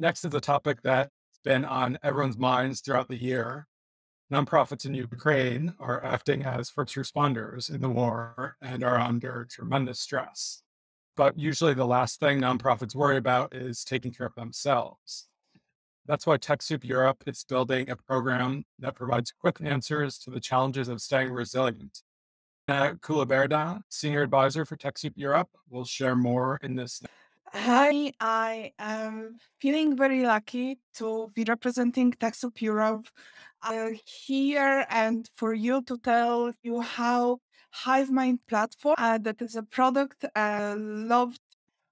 Next is a topic that's been on everyone's minds throughout the year. Nonprofits in Ukraine are acting as first responders in the war and are under tremendous stress. But usually, the last thing nonprofits worry about is taking care of themselves. That's why TechSoup Europe is building a program that provides quick answers to the challenges of staying resilient. Uh, Kula Senior Advisor for TechSoup Europe, will share more in this Hi, I am feeling very lucky to be representing TechSoup Europe uh, here and for you to tell you how HiveMind platform uh, that is a product uh, loved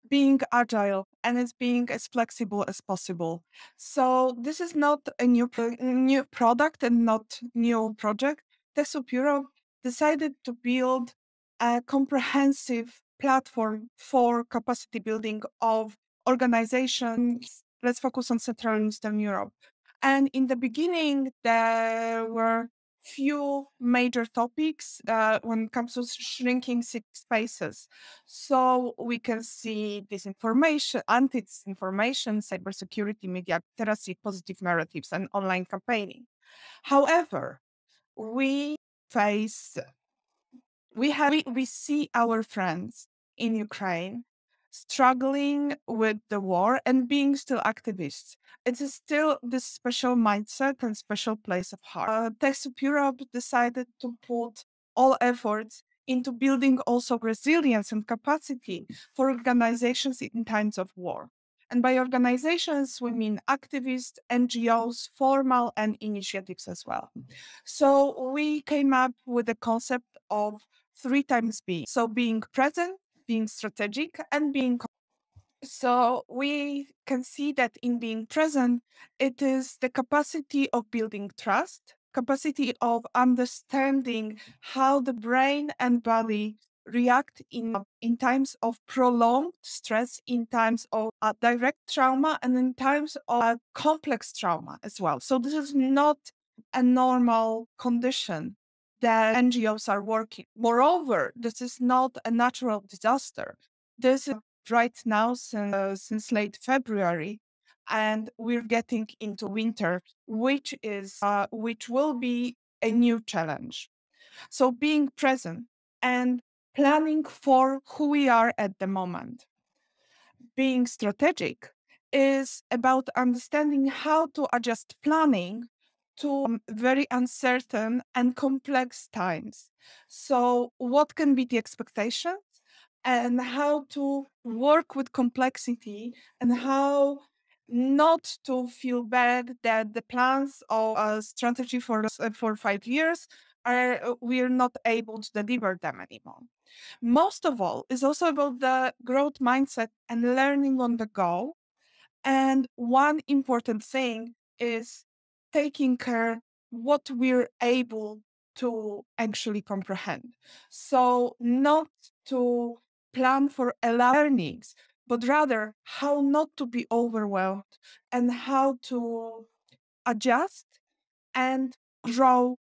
being agile and it's being as flexible as possible. So this is not a new pro- new product and not new project. TechSoup Europe decided to build a comprehensive platform for capacity building of organizations. Let's focus on Central and Eastern Europe. And in the beginning, there were few major topics uh, when it comes to shrinking spaces. So we can see disinformation, anti-disinformation, cybersecurity, media literacy, positive narratives, and online campaigning. However, we face we have we, we see our friends in Ukraine struggling with the war and being still activists. It is still this special mindset and special place of heart. Uh, TechSoup Europe decided to put all efforts into building also resilience and capacity for organizations in times of war. And by organizations, we mean activists, NGOs, formal and initiatives as well. So we came up with the concept of three times being. So being present, being strategic, and being. So we can see that in being present, it is the capacity of building trust, capacity of understanding how the brain and body react in in times of prolonged stress, in times of uh, direct trauma, and in times of uh, complex trauma as well. So this is not a normal condition that NGOs are working. Moreover, this is not a natural disaster. This is right now since, uh, since late February, and we're getting into winter, which is uh, which will be a new challenge. So being present and planning for who we are at the moment. Being strategic is about understanding how to adjust planning to um, very uncertain and complex times. So, what can be the expectations and how to work with complexity and how not to feel bad that the plans or a strategy for uh, for five years are uh, we're not able to deliver them anymore. Most of all, is also about the growth mindset and learning on the go. And one important thing is taking care what we're able to actually comprehend. So not to plan for learnings, but rather how not to be overwhelmed and how to adjust and grow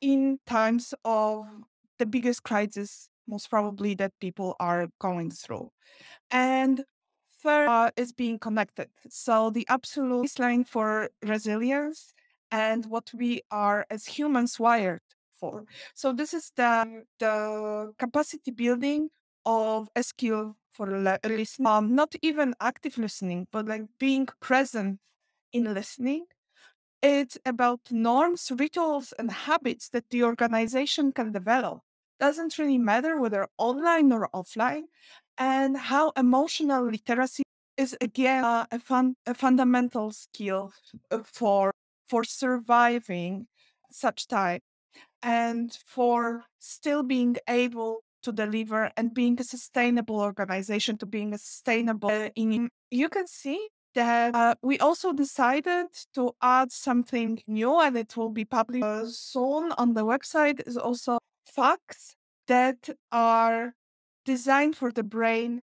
in times of the biggest crisis, most probably that people are going through. And third uh, is being connected. So the absolute baseline for resilience and what we are as humans wired for. So this is the the capacity building of a skill for listening, um, not even active listening, but like being present in listening. It's about norms, rituals, and habits that the organization can develop. Doesn't really matter whether online or offline, and how emotional literacy is again uh, a, fun, a fundamental skill uh, for for surviving such time and for still being able to deliver and being a sustainable organization to being a sustainable uh, in you can see that uh, we also decided to add something new and it will be published soon on the website is also facts that are designed for the brain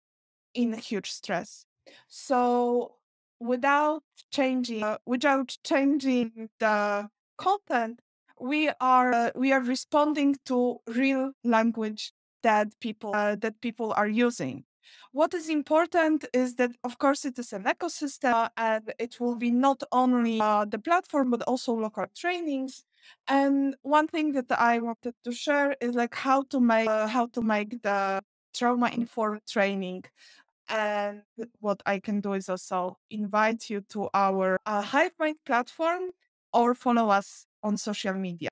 in huge stress. So without changing uh, without changing the content, we are uh, we are responding to real language that people uh, that people are using. What is important is that, of course, it is an ecosystem and it will be not only uh, the platform, but also local trainings. And one thing that I wanted to share is like how to make uh, how to make the trauma informed training. And what I can do is also invite you to our uh, HiveMind platform or follow us on social media.